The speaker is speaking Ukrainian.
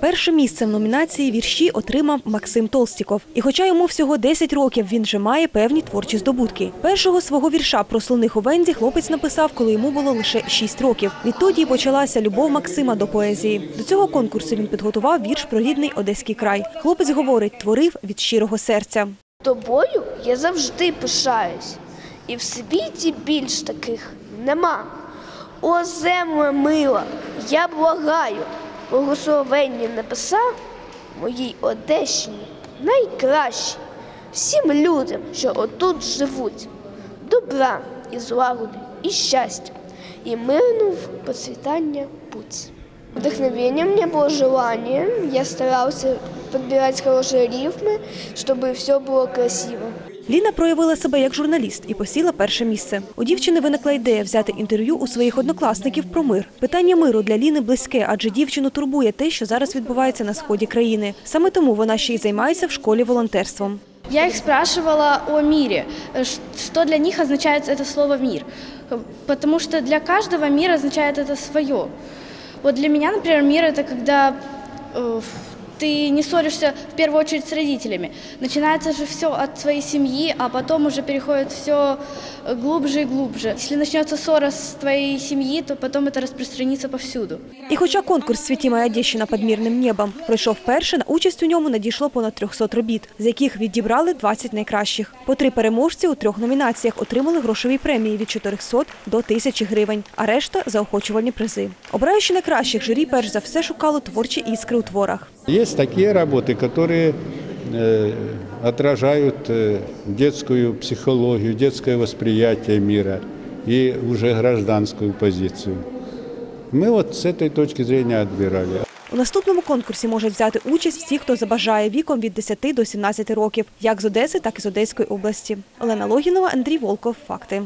Перше місце в номінації вірші отримав Максим Толстіков. І хоча йому всього 10 років, він вже має певні творчі здобутки. Першого свого вірша про слоних у Вензі хлопець написав, коли йому було лише 6 років. Відтоді почалася любов Максима до поезії. До цього конкурсу він підготував вірш про рідний Одеський край. Хлопець говорить, творив від щирого серця. Тобою я завжди пишаюсь, і в світі більш таких нема. О, земле мила, я благаю, благословенні небеса моїй Одещині найкращі, всім людям, що отут живуть, добра і злагоди, і щастя, і мирну в процвітання путь. Вдохновением мне было желание, я старался подбирать хорошие рифмы, чтобы все было красиво. Ліна проявила себе як журналіст і посіла перше місце. У дівчини виникла ідея взяти інтерв'ю у своїх однокласників про мир. Питання миру для Ліни близьке, адже дівчину турбує те, що зараз відбувається на сході країни. Саме тому вона ще й займається в школі волонтерством. Я их спрашивала о мире, э, ш- что для них означает это слово «мир». Э, Потому что для каждого мир означает это свое. Вот для меня, например, мир – это когда э, ты не ссоришься в первую очередь с родителями. Начинается же все от своей семьи, а потом уже переходит все глубже и глубже. Если начнется ссора с твоей семьи, то потом это распространится повсюду. І хоча конкурс «Світімая Одещина під мирним небом пройшов перше, на участь у ньому надійшло понад 300 робіт, з яких відібрали 20 найкращих. По три переможці у трьох номінаціях отримали грошові премії від 400 до 1000 гривень, а решта – заохочувальні призи. Обираючи найкращих, журі перш за все шукало творчі іскри у творах. Есть такие работы, которые э, отражают э, детскую психологию, детское восприятие мира и уже гражданскую позицию. Мы вот с этой точки зрения отбирали. У наступному конкурсі можуть взяти участь всі, хто забажає віком від 10 до 17 років, як з Одеси, так і з Одеської області. Олена Логінова, Андрій Волков. Факти.